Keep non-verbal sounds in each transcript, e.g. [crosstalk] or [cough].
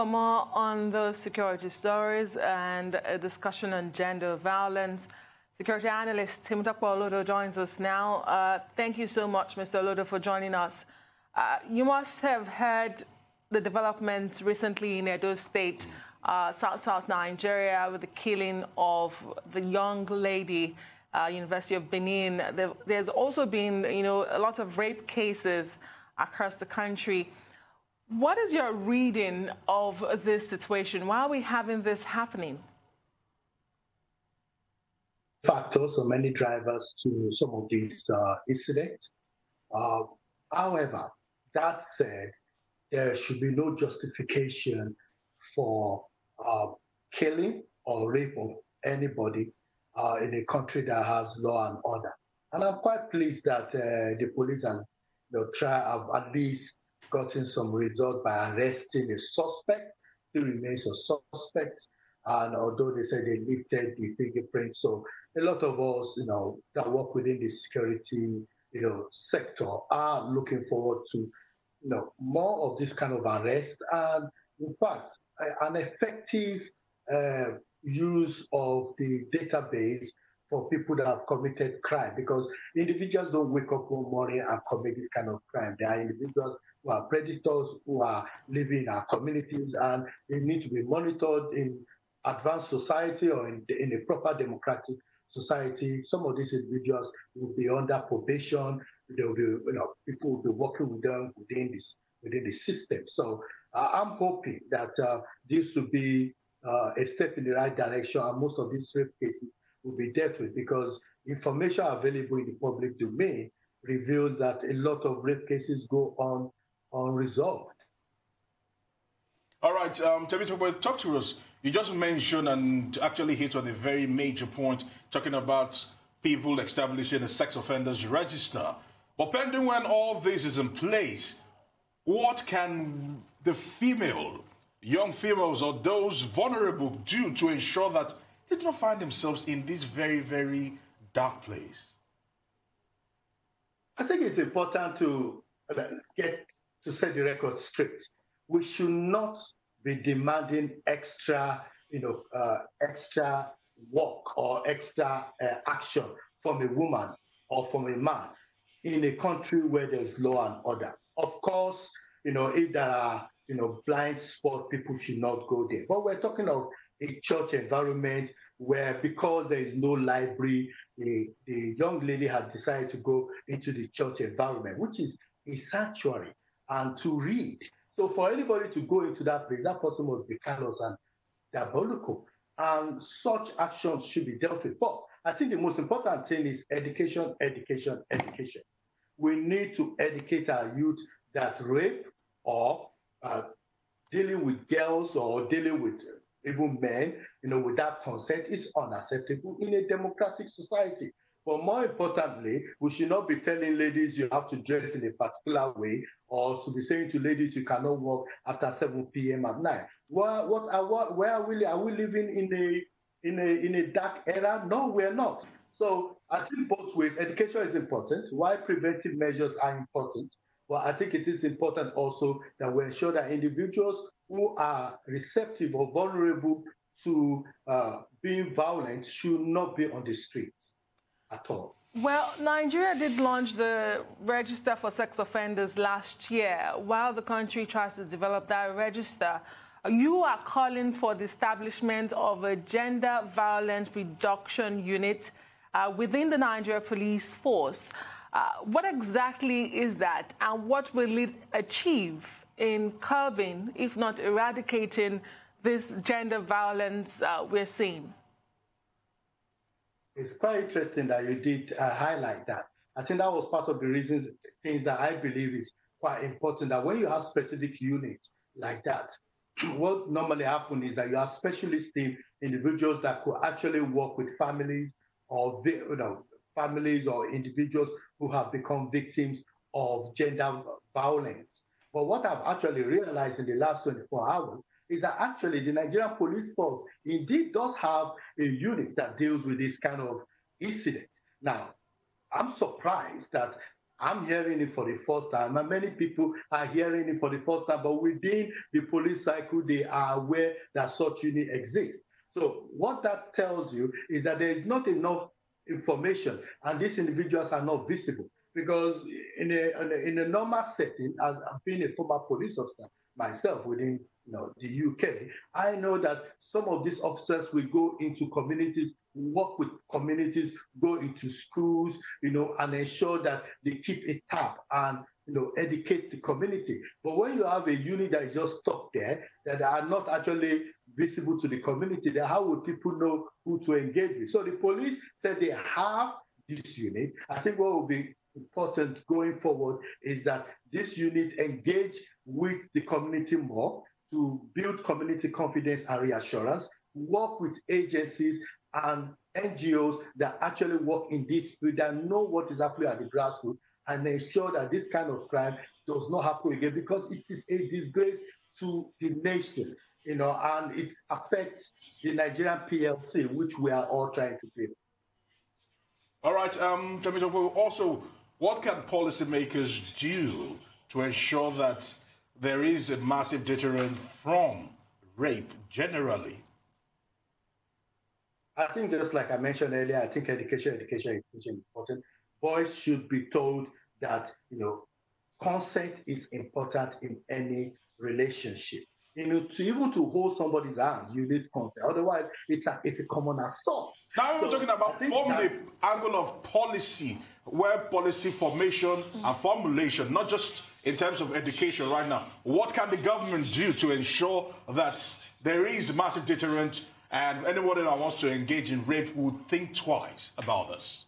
For more on those security stories and a discussion on gender violence, security analyst Temitope Olodo joins us now. Uh, thank you so much, Mr. Olodo, for joining us. Uh, you must have heard the developments recently in Edo State, uh, South South Nigeria, with the killing of the young lady, uh, University of Benin. There, there's also been, you know, a lot of rape cases across the country. What is your reading of this situation? Why are we having this happening? Factors or many drivers to some of these uh, incidents. Uh, however, that said, there should be no justification for uh, killing or rape of anybody uh, in a country that has law and order. And I'm quite pleased that uh, the police and the trial have at least gotten some result by arresting a suspect, still remains a suspect. And although they said they lifted the fingerprint, so a lot of us, you know, that work within the security, you know, sector are looking forward to you know, more of this kind of arrest and, in fact, an effective uh, use of the database for people that have committed crime because individuals don't wake up one morning and commit this kind of crime. There are individuals who are predators who are living in our communities and they need to be monitored in advanced society or in, in a proper democratic society. Some of these individuals will be under probation there will be, you know, people will be working with them within this within the system. So uh, I'm hoping that uh, this will be uh, a step in the right direction, and most of these rape cases will be dealt with because information available in the public domain reveals that a lot of rape cases go on unresolved. All right, um, Temitope, talk to us. You just mentioned and actually hit on a very major point, talking about people establishing a sex offenders register. But pending when all this is in place, what can the female, young females, or those vulnerable do to ensure that they do not find themselves in this very, very dark place? I think it's important to uh, get to set the record straight. We should not be demanding extra, you know, uh, extra work or extra uh, action from a woman or from a man in a country where there's law and order. Of course, you know, if there are, you know, blind spots, people should not go there. But we're talking of a church environment where because there is no library, the, the young lady has decided to go into the church environment, which is a sanctuary, and to read. So for anybody to go into that place, that person must be callous and diabolical. And such actions should be dealt with. But I think the most important thing is education, education, education. We need to educate our youth that rape or uh, dealing with girls or dealing with even men, you know, without consent is unacceptable in a democratic society. But more importantly, we should not be telling ladies you have to dress in a particular way or to be saying to ladies you cannot work after 7 p.m. at night. What, what, are, what, where are we, are we living in a in a, in a dark era? No, we're not. So I think both ways, education is important. Why preventive measures are important. Well, I think it is important also that we ensure that individuals who are receptive or vulnerable to uh, being violent should not be on the streets at all. Well, Nigeria did launch the register for sex offenders last year. While the country tries to develop that register, you are calling for the establishment of a gender violence reduction unit uh, within the Nigeria police force. Uh, what exactly is that, and what will it achieve in curbing, if not eradicating, this gender violence uh, we're seeing? It's quite interesting that you did uh, highlight that. I think that was part of the reasons, things that I believe is quite important. That when you have specific units like that, [clears throat] what normally happens is that you have specialist team individuals that could actually work with families or you know families or individuals who have become victims of gender violence. But what I've actually realized in the last 24 hours is that actually the Nigerian police force indeed does have a unit that deals with this kind of incident. Now, I'm surprised that I'm hearing it for the first time, and many people are hearing it for the first time. But within the police cycle, they are aware that such unit exists. So what that tells you is that there is not enough information, and these individuals are not visible. Because in a, in a, in a normal setting, as been a former police officer myself within know, the UK, I know that some of these officers will go into communities, work with communities, go into schools, you know, and ensure that they keep a tab and you know educate the community. But when you have a unit that is just stuck there, that are not actually visible to the community, then how will people know who to engage with? So the police said they have this unit. I think what will be important going forward is that this unit engage with the community more to build community confidence and reassurance, work with agencies and NGOs that actually work in this field that know what is happening at the grassroots and ensure that this kind of crime does not happen again because it is a disgrace to the nation, you know, and it affects the Nigerian PLC, which we are all trying to build. All right, um, also, what can policymakers do to ensure that there is a massive deterrent from rape generally? I think just like I mentioned earlier, I think education, education, education is important. Boys should be told that you know consent is important in any relationship. You know, to even to hold somebody's hand, you need consent. Otherwise, it's a it's a common assault. Now so we're talking about from the angle of policy, where policy formation and formulation, not just in terms of education right now. What can the government do to ensure that there is massive deterrent and anyone that wants to engage in rape would think twice about this?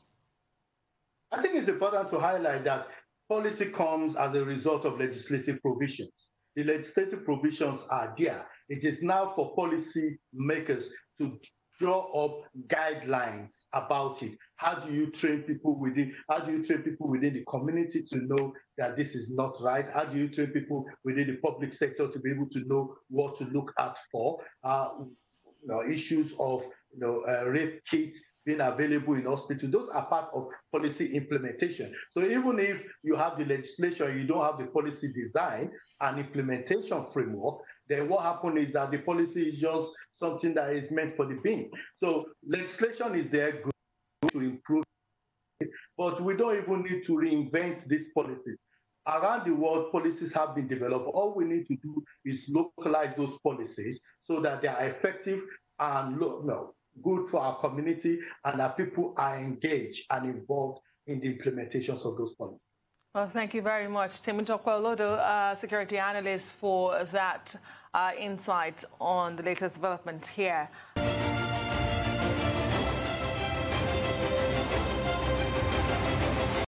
I think it's important to highlight that policy comes as a result of legislative provisions. The legislative provisions are there. It is now for policy makers to draw up guidelines about it. How do you train people within? How do you train people within the community to know that this is not right? How do you train people within the public sector to be able to know what to look out for? Uh, you know, issues of you know uh, rape kits being available in hospitals. Those are part of policy implementation. So even if you have the legislation, you don't have the policy design and implementation framework, then what happens is that the policy is just something that is meant for the being. So legislation is there to improve, but we don't even need to reinvent these policies. Around the world, policies have been developed. All we need to do is localize those policies so that they are effective and no, good for our community and that people are engaged and involved in the implementations of those policies. Well, thank you very much, Temitope Olodo, uh, security analyst, for that uh, insight on the latest development here.